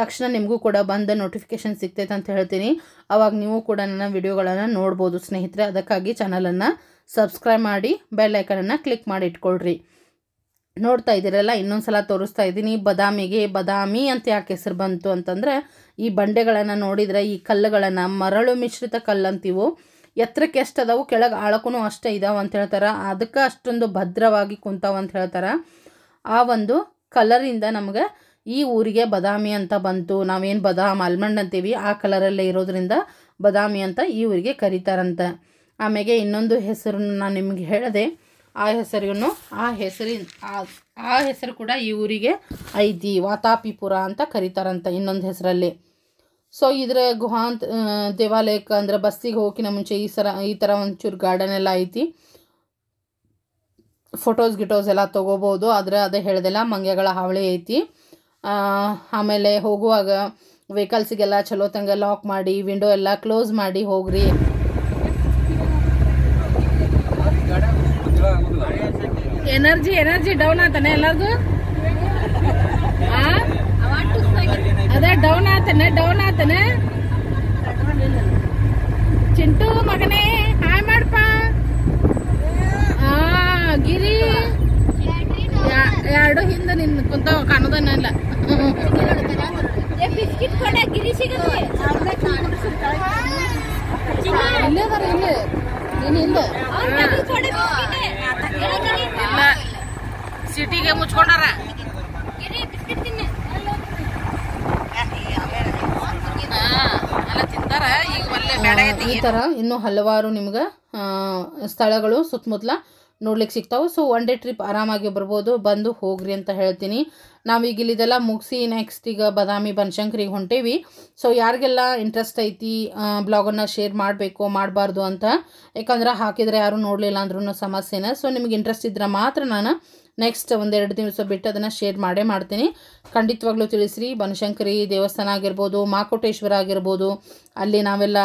ತಕ್ಷಣ ನಿಮಗೂ ಕೂಡ ಬಂದ ನೋಟಿಫಿಕೇಶನ್ ಸಿಗ್ತೈತೆ ಅಂತ ಹೇಳ್ತೀನಿ. ಅವಾಗ ನೀವು ಕೂಡ ನನ್ನ ವಿಡಿಯೋಗಳನ್ನು ನೋಡ್ಬೋದು ಸ್ನೇಹಿತರೆ. ಅದಕ್ಕಾಗಿ ಚಾನಲನ್ನು ಸಬ್ಸ್ಕ್ರೈಬ್ ಮಾಡಿ ಬೆಲ್ಲೈಕನನ್ನು ಕ್ಲಿಕ್ ಮಾಡಿ ಇಟ್ಕೊಳ್ರಿ. ನೋಡ್ತಾ ಇದ್ದೀರಲ್ಲ ಇನ್ನೊಂದು ಸಲ ತೋರಿಸ್ತಾ ಇದ್ದೀನಿ. ಬದಾಮಿಗೆ ಬದಾಮಿ ಅಂತ ಯಾಕೆ ಹೆಸರು ಬಂತು ಅಂತಂದರೆ, ಈ ಬಂಡೆಗಳನ್ನು ನೋಡಿದರೆ, ಈ ಕಲ್ಲುಗಳನ್ನು, ಮರಳು ಮಿಶ್ರಿತ ಕಲ್ಲು ಅಂತೀವು ಎತ್ತರಕ್ಕೆ ಎಷ್ಟು ಅದಾವು ಕೆಳಗೆ ಆಳಕ್ಕೂ ಅಷ್ಟೇ ಇದಾವೆ ಅಂತ ಹೇಳ್ತಾರೆ. ಅದಕ್ಕೆ ಅಷ್ಟೊಂದು ಭದ್ರವಾಗಿ ಕುಂತಾವ ಅಂತ ಹೇಳ್ತಾರೆ. ಆ ಒಂದು ಕಲರಿಂದ ನಮ್ಗೆ ಈ ಊರಿಗೆ ಬದಾಮಿ ಅಂತ ಬಂತು. ನಾವೇನು ಬದಾಮ್ ಆಲ್ಮಂಡ್ ಅಂತೀವಿ, ಆ ಕಲರಲ್ಲೇ ಇರೋದ್ರಿಂದ ಬದಾಮಿ ಅಂತ ಈ ಊರಿಗೆ ಕರೀತಾರಂತೆ. ಆಮೇಲೆ ಇನ್ನೊಂದು ಹೆಸರನ್ನು ನಾನು ನಿಮಗೆ ಹೇಳಿದೆ. ಆ ಹೆಸರಿಗೂ ಆ ಹೆಸರಿನ, ಆ- ಹೆಸರು ಕೂಡ ಈ ಊರಿಗೆ ಐತಿ, ವಾತಾಪಿಪುರ ಅಂತ ಕರೀತಾರಂತ ಇನ್ನೊಂದು ಹೆಸರಲ್ಲಿ. ಸೊ, ಇದರ ಗುಹಾಂತ್ ದೇವಾಲಯಕ್ಕೆ ಅಂದರೆ ಬಸ್ಸಿಗೆ ಹೋಗಿನ ಮುಂಚೆ ಈ ಸರ, ಈ ಥರ ಒಂಚೂರು ಗಾರ್ಡನ್ ಎಲ್ಲ ಐತಿ. ಫೋಟೋಸ್ ಗಿಟೋಸ್ ಎಲ್ಲ ತೊಗೋಬೋದು. ಆದರೆ ಅದೇ ಹೇಳ್ದೆಲ್ಲ ಮಂಗೆಗಳ ಹಾವಳಿ ಐತಿ. ಆಮೇಲೆ ಹೋಗುವಾಗ ವೆಹಿಕಲ್ಸಿಗೆಲ್ಲ ಚಲೋ ತಂಗ ಲಾಕ್ ಮಾಡಿ, ವಿಂಡೋ ಎಲ್ಲ ಕ್ಲೋಸ್ ಮಾಡಿ ಹೋಗ್ರಿ. ಎನರ್ಜಿ ಎನರ್ಜಿ ಡೌನ್ ಆತಾನೆ ಎಲ್ಲಾರ್ದು? ಅದೇ ಡೌನ್ ಆತಾನೆ ಡೌನ್ ಆತಾನೆ? ಚಿಂಟು ಮಗನೇ, ಹಾಯ್ ಮಾಡಪ್ಪ ಗಿರಿ. ಎರಡು ಹಿಂದೆ ನಿನ್ ಕುಂತಾವ ಕಾಣೋದನ್ನೆಲ್ಲ ಸಿಟಿಗೆ ಮುಚ್ಕೊಂಡಾರ. ಈ ತರ ಇನ್ನು ಹಲವಾರು ನಿಮ್ಗ ಸ್ಥಳಗಳು ಸುತ್ತಮುತ್ತಲ ನೋಡ್ಲಿಕ್ಕೆ ಸಿಗ್ತಾವೆ. ಸೊ ಒನ್ ಡೇ ಟ್ರಿಪ್ ಆರಾಮಾಗಿ ಬರ್ಬೋದು. ಬಂದು ಹೋಗ್ರಿ ಅಂತ ಹೇಳ್ತೀನಿ. ನಾವೀಗ ಇಲ್ಲಿದೆಲ್ಲ ಮುಗಿಸಿ ನೆಕ್ಸ್ಟ್ ಈಗ ಬದಾಮಿ, ಬನಶಂಕರಿಗೆ ಹೊಂಟೇವಿ. ಸೊ ಯಾರಿಗೆಲ್ಲ ಇಂಟ್ರೆಸ್ಟ್ ಐತಿ ಬ್ಲಾಗನ್ನು ಶೇರ್ ಮಾಡಬೇಕು, ಮಾಡಬಾರ್ದು ಅಂತ, ಯಾಕಂದ್ರೆ ಹಾಕಿದರೆ ಯಾರೂ ನೋಡಲಿಲ್ಲ ಅಂದ್ರೂ ಸಮಸ್ಯೆನ. ಸೊ ನಿಮ್ಗೆ ಇಂಟ್ರೆಸ್ಟ್ ಇದ್ರೆ ಮಾತ್ರ ನಾನು ನೆಕ್ಸ್ಟ್ ಒಂದೆರಡು ದಿವಸ ಬಿಟ್ಟು ಅದನ್ನು ಶೇರ್ ಮಾಡೇ ಮಾಡ್ತೀನಿ. ಖಂಡಿತವಾಗ್ಲೂ ತಿಳಿಸ್ರಿ. ಬನಶಂಕರಿ ದೇವಸ್ಥಾನ ಆಗಿರ್ಬೋದು, ಮಾಕೋಟೇಶ್ವರ ಆಗಿರ್ಬೋದು, ಅಲ್ಲಿ ನಾವೆಲ್ಲ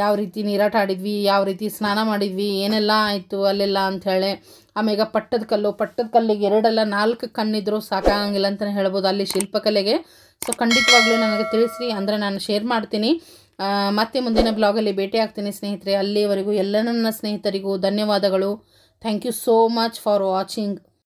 ಯಾವ ರೀತಿ ನೀರಾಟ ಆಡಿದ್ವಿ, ಯಾವ ರೀತಿ ಸ್ನಾನ ಮಾಡಿದ್ವಿ, ಏನೆಲ್ಲ ಆಯಿತು ಅಲ್ಲೆಲ್ಲ ಅಂಥೇಳಿ ಆಮೇಲೆ ಪಟ್ಟದ ಕಲ್ಲು, ಪಟ್ಟದ ಕಲ್ಲಿಗೆ ಎರಡಲ್ಲ ನಾಲ್ಕು ಕಣ್ಣಿದ್ರು ಸಾಕಾಗಂಗಿಲ್ಲ ಅಂತಲೇ ಹೇಳ್ಬೋದು ಅಲ್ಲಿ ಶಿಲ್ಪಕಲೆಗೆ. ಸೊ ಖಂಡಿತವಾಗ್ಲೂ ನನಗೆ ತಿಳಿಸ್ರಿ, ಅಂದರೆ ನಾನು ಶೇರ್ ಮಾಡ್ತೀನಿ. ಮತ್ತೆ ಮುಂದಿನ ಬ್ಲಾಗಲ್ಲಿ ಭೇಟಿ ಆಗ್ತೀನಿ ಸ್ನೇಹಿತರೆ. ಅಲ್ಲಿವರೆಗೂ ಎಲ್ಲ ನನ್ನ ಸ್ನೇಹಿತರಿಗೂ ಧನ್ಯವಾದಗಳು. Thank you so much for watching